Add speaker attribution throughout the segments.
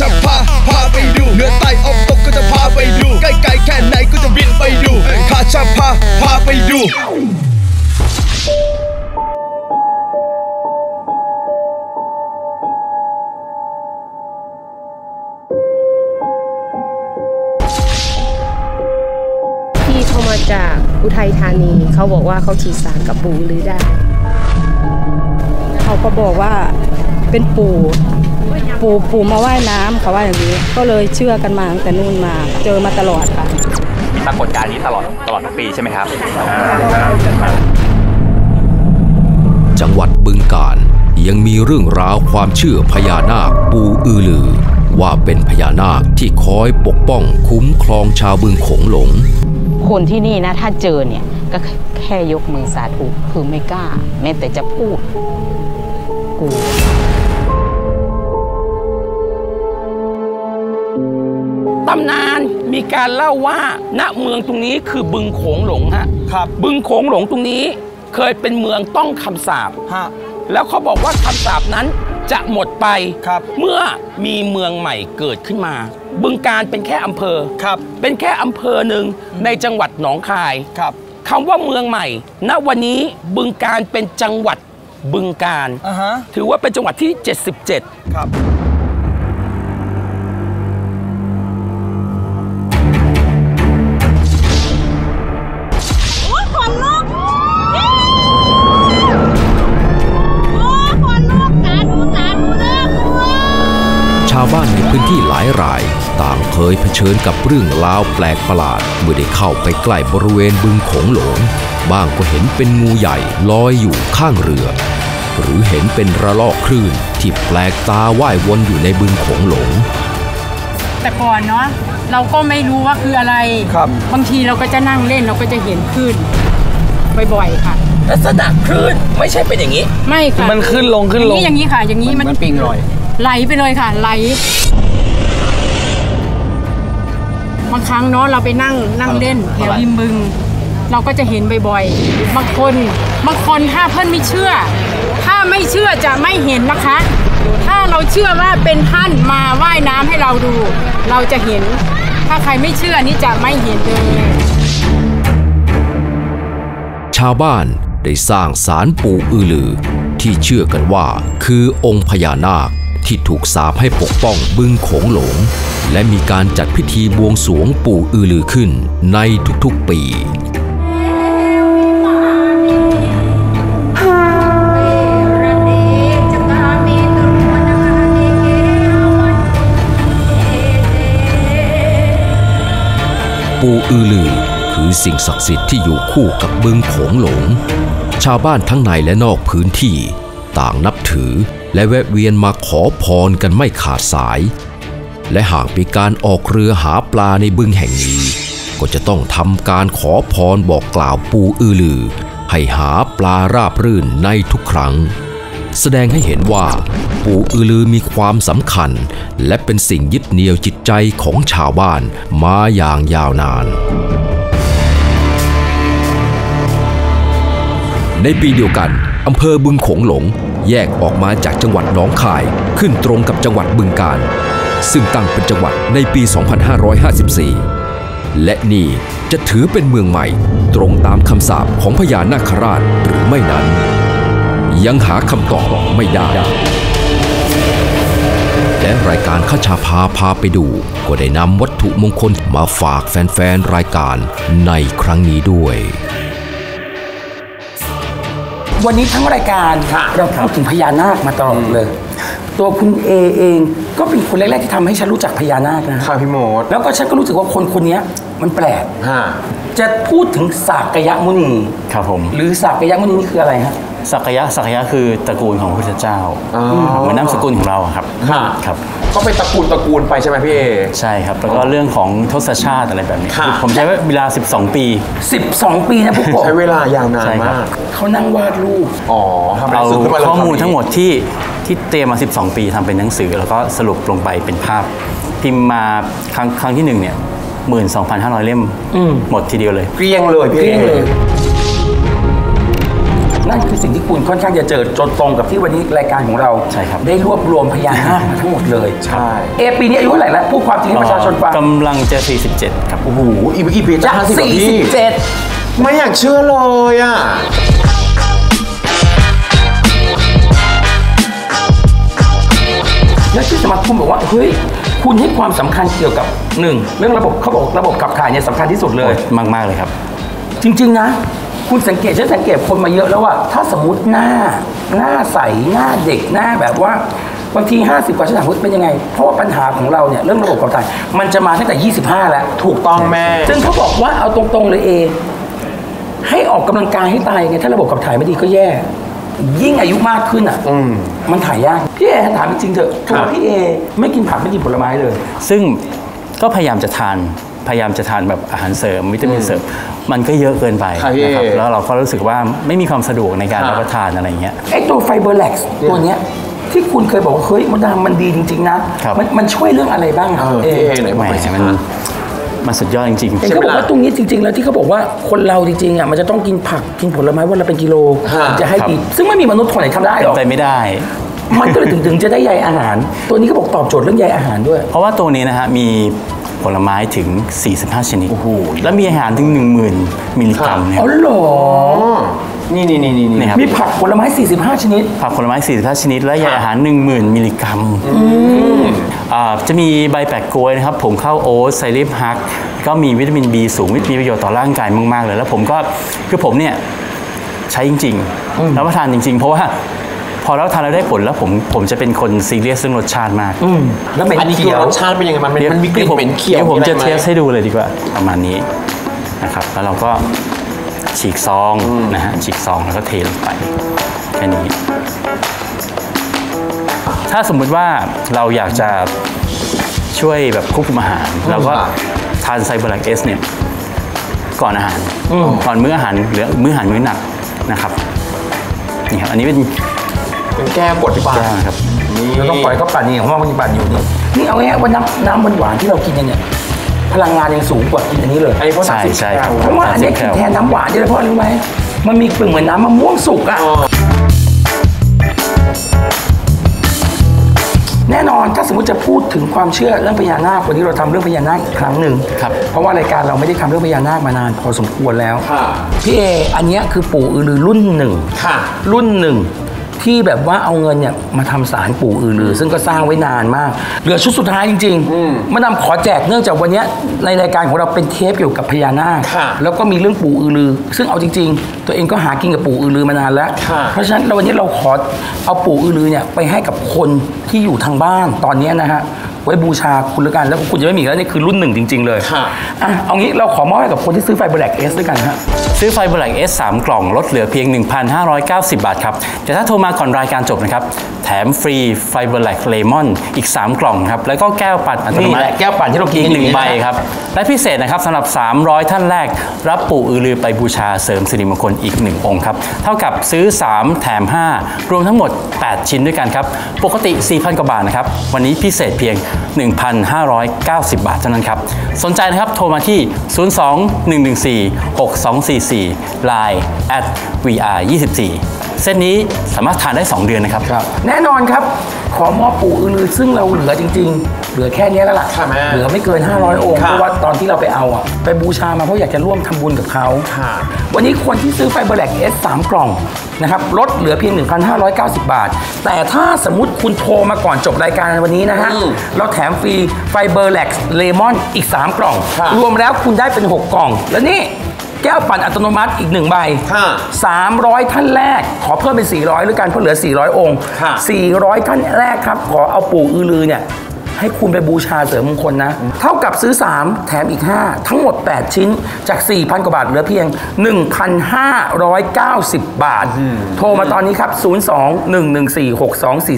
Speaker 1: จะพาพาไปดูเหนือใต้ออกตกก็จะพาไปดูใกล้ๆแค่ไหนก็จะบินไปดูข้าจะพาพาไปดู
Speaker 2: พี่เขามาจากอุทัยธานี เขาบอกว่าเขาขี่สารกับปู่หรือได้
Speaker 3: เขาก็บอกว่าเป็นปู่ ปู่ปู่มาว่ายน้ำเขาว่าอย่างนี้ ก็เลยเชื่อกันมาตั้งแต่นู่นมาเจอมาตลอดค่ะ
Speaker 4: ปรากฏการณ์นี้ตลอดตลอดทั้งปีใช่ไหมครับ
Speaker 5: จังหวัดบึงกาฬยังมีเรื่องราวความเชื่อพญานาคปูอือลือ ว่าเป็นพญานาคที่คอยปกป้องคุ้มครองชาวบึงโขงหลง
Speaker 6: คนที่นี่นะถ้าเจอเนี่ยก็แค่ยกมือสาธุคือไม่กล้า แม้แต่จะพูดกลัว
Speaker 7: ตำนานมีการเล่าว่าณเมืองตรงนี้คือบึงโขงหลงฮะ
Speaker 1: ครับ
Speaker 7: บึงโขงหลงตรงนี้ เคยเป็นเมืองต้องคำสาป
Speaker 1: ฮะ
Speaker 7: แล้วเขาบอกว่าคำสาปนั้นจะหมดไป
Speaker 1: ครับ
Speaker 7: เมื่อมีเมืองใหม่เกิดขึ้นมา บึงการเป็นแค่อำเภอ
Speaker 1: ครับ
Speaker 7: เป็นแค่อำเภอหนึ่งในจังหวัดหนองคาย
Speaker 1: ครับ
Speaker 7: คำว่าเมืองใหม่ ณวันนี้บึงการเป็นจังหวัดบึงการ
Speaker 1: อ่าฮะ
Speaker 7: ถือว่าเป็นจังหวัดที่ 77
Speaker 1: ครับา
Speaker 5: วบ้านในพื้นที่หลายราย ต่างเคยเผชิญกับเรื่องราวแปลกประหลาด เมื่อได้เข้าไปใกล้บริเวณบึงโขงหลง บ้างก็เห็นเป็นงูใหญ่ลอยอยู่ข้างเรือ หรือเห็นเป็นระลอกคลื่นที่แปลกตาว่ายวนอยู่ในบึงโขงหลง
Speaker 3: แต่ก่อนเนาะเราก็ไม่รู้ว่าคืออะไร
Speaker 1: ครับ
Speaker 3: บางทีเราก็จะนั่งเล่นเราก็จะเห็นคลื่นบ่อยๆค่ะ
Speaker 7: ลักษณะคลื่นไม่ใช่เป็นอย่างนี้
Speaker 3: ไม่ค่ะ
Speaker 1: มันขึ้นลงขึ้นลง
Speaker 3: อย่างนี้อย่างนี้ค่ะ อย่างนี้มัน
Speaker 1: มันปิงลอย
Speaker 3: ไหลไปเลยค่ะ ไหลบางครั้งเนาะเราไปนั่งนั่งเล่นแถวริมบึง เราก็จะเห็นบ่อยๆบางคนบางคนถ้าเพื่อนไม่เชื่อ ถ้าไม่เชื่อจะไม่เห็นนะคะ ถ้าเราเชื่อว่าเป็นท่านมาว่ายน้ำให้เราดู เราจะเห็น ถ้าใครไม่เชื่อนี่จะไม่เห็นเลย
Speaker 5: ชาวบ้านได้สร้างศาลปู่อือลือที่เชื่อกันว่าคือองค์พญานาค ที่ถูกสาปให้ปกป้องบึงโขงหลง และมีการจัดพิธีบวงสรวงปู่อือลือขึ้นในทุกๆปีปู่อือลือคือสิ่งศักดิ์สิทธิ์ที่อยู่คู่กับบึงโขงหลง ชาวบ้านทั้งในและนอกพื้นที่ ต่างนับถือ และแวะเวียนมาขอพรกันไม่ขาดสาย และหากมีการออกเรือหาปลาในบึงแห่งนี้ ก็จะต้องทำการขอพรบอกกล่าวปูอือลือ ให้หาปลาราบรื่นในทุกครั้ง แสดงให้เห็นว่า ปูอือลือมีความสำคัญ และเป็นสิ่งยึดเหนี่ยวจิตใจของชาวบ้านมาอย่างยาวนานในปีเดียวกัน อำเภอบึงโขงหลง แยกออกมาจากจังหวัดหนองคายขึ้นตรงกับจังหวัดบึงกาฬซึ่งตั้งเป็นจังหวัดในปี 2554 และนี่จะถือเป็นเมืองใหม่ตรงตามคำสาปของพญานาคราชหรือไม่นั้น ยังหาคำตอบไม่ได้และรายการข้าชาพาพาไปดู ก็ได้นำวัตถุมงคลมาฝากแฟนๆ รายการในครั้งนี้ด้วย
Speaker 7: วันนี้ทั้งรายการเราพูดถึงพญานาคมาตลอดเลย ตัวคุณเอเองก็เป็นคนแรกๆที่ทำให้ฉันรู้จักพญานาคนะ
Speaker 8: ค่ะพี่โมด
Speaker 7: แล้วก็ฉันก็รู้สึกว่าคนคนนี้มันแปลก
Speaker 8: ฮะ
Speaker 7: จะพูดถึงสากยมุนี
Speaker 9: ครับผม
Speaker 7: หรือสากยมุนีนี่คืออะไรฮะ
Speaker 9: สักยะสักยะคือตระกูลของพระพุทธเจ้า
Speaker 8: อ๋อ
Speaker 9: เหมือนนามสกุลของเราอะครับ
Speaker 8: ฮะ
Speaker 9: ครับ
Speaker 8: ก็เป็นตระกูลตระกูลไปใช่ไหมพี่เอ
Speaker 9: ใช่ครับ แล้วก็เรื่องของทศชาติอะไรแบบนี้
Speaker 8: ค่ะ
Speaker 9: ผมใช้เวลา 12 ปี
Speaker 7: 12 ปีนะพวกผม
Speaker 8: ใช้เวลายาวนาน
Speaker 9: ใช่ครับ
Speaker 8: มาก
Speaker 7: เขานั่งวาดรูป
Speaker 8: อ๋อทำอะไร
Speaker 9: เอา
Speaker 8: สื่อขึ้นมาเลย
Speaker 9: ข้อมูล
Speaker 8: คำนี้
Speaker 9: ทั้งหมดที่ที่เตรียมมา 12 ปีทำเป็นหนังสือ แล้วก็สรุปลงไปเป็นภาพ พิมพ์มาครั้งครั้งที่หนึ่งเนี่ยหมื่นสองพันห้าร้อยเล่ม
Speaker 7: อืม
Speaker 9: หมดทีเดียวเลย
Speaker 8: เกลี้ยงเลยพี่
Speaker 7: เกลี้ยงเลย
Speaker 8: น
Speaker 7: นั่นคือสิ่งที่คุณค่อนข้างจะเจอจนตรงกับที่วันนี้รายการของเรา
Speaker 9: ใช่ครับ
Speaker 7: ได้รวบรวมพยานนาคมาทั้งหมดเลย
Speaker 8: ใช่
Speaker 7: เอปีนี้อายุเท่าไหร่แล้วพูดความจริงให้ประชาชนฟัง
Speaker 9: กำลังจะ 47 ครับ
Speaker 8: โอ้โหอีกกี่ปีจะ
Speaker 7: จะ
Speaker 8: ห้าสิบ
Speaker 7: สี่
Speaker 8: พี่
Speaker 7: สิบเจ็ด
Speaker 8: ไม่อยากเชื่อเลยอะ
Speaker 7: แล้วที่สมาคมบอกว่าเฮ้ยคุณให้ความสำคัญเกี่ยวกับหนึ่งเรื่องระบบเขาบอกระบบขับถ่ายเนี่ยสำคัญที่สุดเลย
Speaker 9: มากมากๆเลยครับ
Speaker 7: จริง ๆ นะ คุณสังเกตฉันสังเกตคนมาเยอะแล้วว่าถ้าสมมติหน้าหน้าใสหน้าเด็กหน้าแบบว่าบางที 50 กว่าฉันถามว่าเป็นยังไง เพราะว่าปัญหาของเราเนี่ยเรื่องระบบขับถ่ายมันจะมาตั้งแต่ 25 แล้ว
Speaker 8: ถูกต้องแม่
Speaker 7: ซึ่งเขาบอกว่าเอาตรงๆเลยเอให้ออกกำลังกายให้ตายไงถ้าระบบขับถ่ายไม่ดีก็แย่ ยิ่งอายุมากขึ้นอะ
Speaker 8: อืม
Speaker 7: มันถ่ายยากพี่เอถามจริงๆเถอะตัวพี่เอไม่กินผักไม่กินผลไม้เลย
Speaker 9: ซึ่งก็พยายามจะทาน พยายามจะทานแบบอาหารเสริมวิตามินเสริม มันก็เยอะเกินไป
Speaker 8: ครับพี่
Speaker 9: นะครับแล้วเราก็รู้สึกว่าไม่มีความสะดวกในการ
Speaker 8: ครับ
Speaker 9: รับประทานอะไรอย่างเงี้ย
Speaker 7: ไอ้ตัวไฟเบอร์แล็กซ์ตัวเนี้ยที่คุณเคยบอกว่าเฮ้ยมดดำมันดีจริง ๆ นะ
Speaker 9: ครับ
Speaker 7: มันมันช่วยเรื่องอะไรบ้างอะ
Speaker 8: เออ
Speaker 7: เอ
Speaker 8: พี่เอไหนบ
Speaker 9: แห
Speaker 8: อก
Speaker 9: ม
Speaker 8: ไปสิ
Speaker 9: มันมันสุดยอดจริง
Speaker 7: เห็นเขาบอกว่าตรงนี้จริง ๆ แล้วที่เขาบอกว่าคนเราจริงๆอะมันจะต้องกินผักกินผลไม้วันละเป็นกิโล
Speaker 8: ฮะ
Speaker 7: จะให้ดีซึ่งไม่มีมนุษย์คนไหนทำได้
Speaker 9: ๆ
Speaker 7: หรอก
Speaker 9: เป็นไปไม่ได้
Speaker 7: มันก็เลยถึงถึงจะได้ใยอาหาร ตัวนี้เขาบอกตอบโจทย์เรื่องใยอาหารด้วย
Speaker 9: เพราะว่าตัวนี้นะฮะมี ผลไม้ถึง 45 ชนิด และมีอาหารถึง 10,000 มิลลิกรัมนะค
Speaker 7: อ๋
Speaker 9: รั
Speaker 7: อบเหรอ
Speaker 8: นี่นี่นี่นี่
Speaker 9: นี่ครับ
Speaker 7: มีผักผลไม้ 45 ชนิด
Speaker 9: ผักผลไม้ 45 ชนิด และใยอาหาร 10,000 มิลลิกรัมอ่าจะมีใบแปะกล้วยนะครับ ผมข้าวโอ๊ตไซริฟฮัก ก็มีวิตามิน B สูงมีประโยชน์ต่อร่างกายมาก ๆ เลย แล้วผมก็คือผมเนี่ยใช้จริงๆรับประทานจริง ๆ เพราะว่าพ อรับประทานแล้วได้ผลแล้วผมผมจะเป็นคนซีเรียสเรื่องรสชาติมาก
Speaker 7: แล้วเหม็น
Speaker 8: อันนี้คื
Speaker 7: เขี
Speaker 8: อ
Speaker 7: ยว
Speaker 8: รสชาติเป็นยังไงมันมันมีกลิ่น
Speaker 9: ดี๋ว
Speaker 8: เหม็นเขียว
Speaker 9: เดี๋ยวผมจะ
Speaker 8: อไรไห
Speaker 9: เทสให้ดูเลยดีกว่าประมาณนี้นะครับ แล้วเราก็ฉีกซองนะฮะฉีกซองแล้วก็เทลงไปแค่นี้ ถ้าสมมุติว่าเราอยากจะช่วยแบบควบคุมอาหารเราก็ทานไซเบอร์แลกเอสเนี่ยก่อนอาหารก่อนมื้ออาหารหรือมื้ออาหารมื้อหนักนะครับนี่ครับอันนี้เป็น
Speaker 8: เป็นแก้กดที่ปาก
Speaker 9: แก้วนะครับ
Speaker 8: นี่
Speaker 7: เราต้องปล่อยเขาปั่นนี่ของว่ามันปั่นอยู่นี่นี่เอาง่ายๆว่าน้ำน้ำหวานๆที่เรากินกันเนี่ยพลังงานยังสูงกว่ากินอันนี้เลย
Speaker 8: ไอ้พวก
Speaker 9: ใช่
Speaker 8: สามสิบ
Speaker 9: ใช่
Speaker 8: แคล
Speaker 7: เพราะว่าอันเนี้ยกินแทนน้ำหวานได้เลยเพราะอะไรรู้ไหมมันมีกลิ่นเหมือนน้ำมะม่วงสุกอะ
Speaker 8: อ๋อ
Speaker 7: แน่นอนถ้าสมมติจะพูดถึงความเชื่อเรื่องพญานาควันนี้เราทำเรื่องพญานาคอีกครั้งหนึ่ง
Speaker 9: ครับ
Speaker 7: เพราะว่ารายการเราไม่ได้ทำเรื่องพญานาคมานานพอสมควรแล้ว
Speaker 8: ค่ะ
Speaker 7: พี่เออันเนี้ยคือปู่อือลือรุ่นหนึ่ง
Speaker 8: ค่ะ
Speaker 7: รุ่นหนึ่ง ที่แบบว่าเอาเงินเนี่ยมาทำสารปู่อือลือ ซึ่งก็สร้างไว้นานมาก เหลือชุดสุดท้ายจริงๆมานำขอแจกเนื่องจากวันเนี้ยในรายการของเราเป็นเทปเกี่ยวกับพญานาค
Speaker 8: ค่ะ
Speaker 7: แล้วก็มีเรื่องปู่อือลือ ซึ่งเอาจริง ๆ ตัวเองก็หากินกับปู่อือลือมานานแล้ว
Speaker 8: ค่ะ
Speaker 7: เพราะฉะนั้นเราวันนี้เราขอเอาปู่อือลือเนี่ยไปให้กับคนที่อยู่ทางบ้านตอนเนี้ยนะฮะ ไว้บูชาคุณแล้วกัน แล้วคุณจะไม่มีแล้วนี่คือรุ่นหนึ่งจริง ๆ เลย
Speaker 8: ค่ะ
Speaker 7: อะเอางี้เราขอมอบให้กับคนที่ซื้อ Fiberlax S ด้วยกันฮะ
Speaker 9: ซื้อ Fiberlax S สามกล่องลดเหลือเพียง 1,590 บาทครับ แต่ถ้าโทรมาก่อนรายการจบนะครับ แถมฟรี Fiberlax Lemon อีก 3 กล่องครับ แล้วก็แก้วปั่นอัตโนมัตินี่
Speaker 7: แหละแก้วปั่นที่เรากิน
Speaker 9: อีกหนึ่ง
Speaker 7: กันอยู่
Speaker 9: ใบ
Speaker 7: นี่นะ
Speaker 9: ครับ และพิเศษนะครับสำหรับ 300 ท่านแรก รับปู่อือลือไปบูชาเสริมสิริมงคลอีก 1 องค์ครับ เท่ากับซื้อ 3 แถม 5 รวมทั้งหมด 8 ชิ้นด้วยกันครับ ปกติ 4,000 กว่าบาทนะครับ วันนี้พิเศษเพียง1,590 บาทเท่านั้นครับ สนใจนะครับโทรมาที่ 02-114-6244 Line at VR 24 เส้นนี้สามารถทานได้ 2 เดือนนะครับ
Speaker 7: แน่นอนครับ ขอมอปู่อือลือซึ่งเราเหลือจริง ๆ เหลือแค่นี้แล้วล่ะ
Speaker 8: ค่ะแม่
Speaker 7: เหลือไม่เกิน 500 องค์
Speaker 8: ค่ะ
Speaker 7: เพราะว่าตอนที่เราไปเอาอะไปบูชามาเพราะอยากจะร่วมทำบุญกับเขา
Speaker 8: ค่ะ
Speaker 7: วันนี้คนที่ซื้อ Fiberlax S สามกล่องนะครับลดเหลือเพียง 1,590 บาท แต่ถ้าสมมติคุณโทรมาก่อนจบรายการในวันนี้นะฮะ
Speaker 8: อืม
Speaker 7: เราแถมฟรี Fiberlax Lemon อีก 3 กล่อง
Speaker 8: ค่ะ
Speaker 7: รวมแล้วคุณได้เป็น 6 กล่อง แล้วนี่แก้วปั่นอัตโนมัติอีก1ใบ
Speaker 8: ค่ะ
Speaker 7: 300 ท่านแรก ขอเพิ่มเป็น 400 แล้วกันเพราะเหลือ 400 องค์
Speaker 8: ค่ะ
Speaker 7: 400 ท่านแรกครับ ขอเอาปู่อือลือเนี่ย ให้คุณไปบูชาเสริมมงคลนะ เท่ากับซื้อ 3 แถมอีก 5 ทั้งหมด 8 ชิ้นจาก 4,000 กว่าบาทเหลือเพียง 1,590 บาท โทรมาตอนนี้ครับ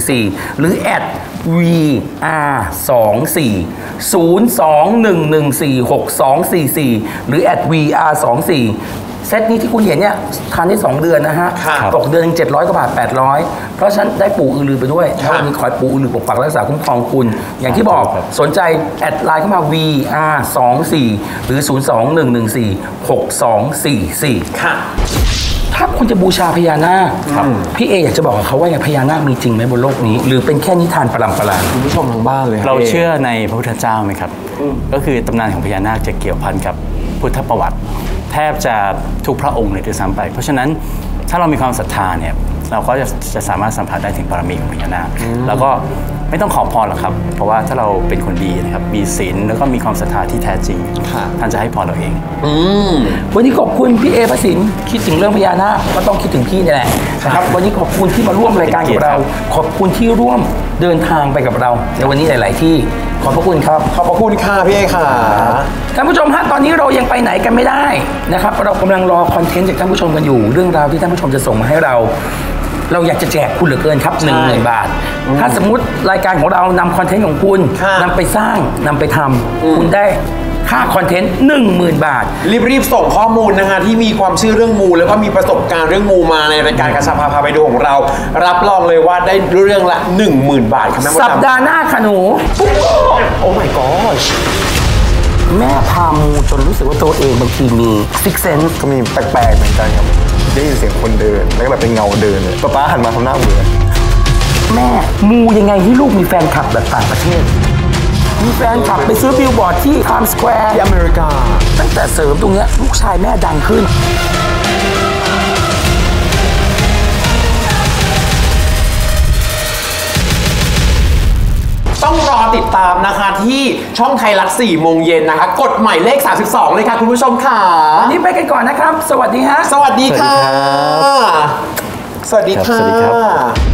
Speaker 7: 02-114-6244 หรือแอด VR24 02-114-6244 หรือแอด VR24 เซตนี้ที่คุณเห็นเนี่ยทานได้ 2 เดือนนะฮะ
Speaker 8: ครับ
Speaker 7: ตกเดือนหนึ่ง700กว่าบาท 800 เพราะฉะนั้นได้ปู่อือลือไปด้วยแล้ววันนี้ขอให้ปู่อือลือปกปักรักษาคุ้มครองคุณ อย่างที่บอกสนใจ แอดไลน์เข้ามา VR 2 4หรือ 0 2 1 1 4 6 2 4 4
Speaker 8: ค่ะ
Speaker 7: ถ้าคุณจะบูชาพญานาคพี่เออยากจะบอกกับเขาว่าไงพญานาคมีจริงไหมบนโลกนี้ หรือเป็นแค่นิทานปรำปรา
Speaker 8: คุณผู้ชมทางบ้านเลยคบ
Speaker 9: เรา
Speaker 8: พี่
Speaker 9: เชื่อในพระพุทธเจ้าไหมครับ ก็คือตำนานของพญานาคจะเกี่ยวพันกับพุทธประวัติ แทบจะทุกพระองค์เลยด้วยซ้ำไป เพราะฉะนั้นถ้าเรามีความศรัทธาเนี่ยเราก็จะจะสามารถสัมผัสได้ถึงบารมีของพญานาคแล้วก็ไม่ต้องขอพรหรอกครับ เพราะว่าถ้าเราเป็นคนดีนะครับ มีศีลแล้วก็มีความศรัทธาที่แท้จริง
Speaker 8: ค่ะ
Speaker 9: ท่านจะให้พรเราเอง
Speaker 8: อืม
Speaker 7: วันนี้ขอบคุณพี่เอพระสินคิดถึงเรื่องพญานาคก็ต้องคิดถึงพี่นี่แหละนะครับ วันนี้ขอบคุณที่มาร่วมรายการกับเรา ขอบคุณที่ร่วมเดินทางไปกับเราในวันนี้หลาย ๆ ที่ ขอบพระคุณครับ
Speaker 8: ขอบพระคุณค่ะพี่เอค่ะ
Speaker 7: ท่านผู้ชมฮะตอนนี้เรายังไปไหนกันไม่ได้นะครับ เรากำลังรอคอนเทนต์จากท่านผู้ชมกันอยู่เรื่องราวที่ท่านผู้ชมจะส่งมาให้เรา เราอยากจะแจกคุณเหลือเกินครับหนึ่งหมื่นบาท ถ้าสมมติรายการของเรานำคอนเทนต์ของคุณ
Speaker 8: ค่ะ
Speaker 7: นำไปสร้างนำไปทำคุณได้ ค่าคอนเทนต์หนึ่งหมื่นบาท
Speaker 8: รีบๆส่งข้อมูลนะคะที่มีความเชื่อเรื่องมู แล้วก็มีประสบการณ์เรื่องมูมาในรายการกระชับพาพาไปดูของเรา รับรองเลยว่าได้เรื่องละ 10,000 บาทครับแม่มด
Speaker 7: สัป
Speaker 8: ดำ
Speaker 7: ดาห์หน้าค่ะหนู
Speaker 8: oh my god
Speaker 7: แม่พามูจนรู้สึกว่าตัวเองบางทีมี sixth sense
Speaker 10: ก็มีแปลกๆเหมือนกันครับ ได้ยินเสียงคนเดิน แล้วก็แบบเป็นเงาเดินเลยป๊าป๊าหันมาทำหน้าเบื่อ
Speaker 7: แม่มูยังไงให้ลูกมีแฟนคลับแบบต่างประเทศ มีแฟนคลับไปซื้อบิลบอร์ดที่ Times Square
Speaker 8: ที่อเมริกา
Speaker 7: ตั้งแต่เสริมตรงเนี้ยลูกชายแม่ดังขึ้น
Speaker 8: ต้องรอติดตามนะคะที่ช่องไทยรัฐ4โมงเย็นนะคะ กดหมายเลข 32 เลยค่ะคุณผู้ชมค่ะ
Speaker 7: วันนี้ไปกันก่อนนะครับ สวัสดีฮะ
Speaker 8: สวัสดีค่ะ
Speaker 9: สวัสดีครับ
Speaker 8: สวัสดี
Speaker 9: ครับ
Speaker 8: ค่ะ
Speaker 9: สวัสดีครับ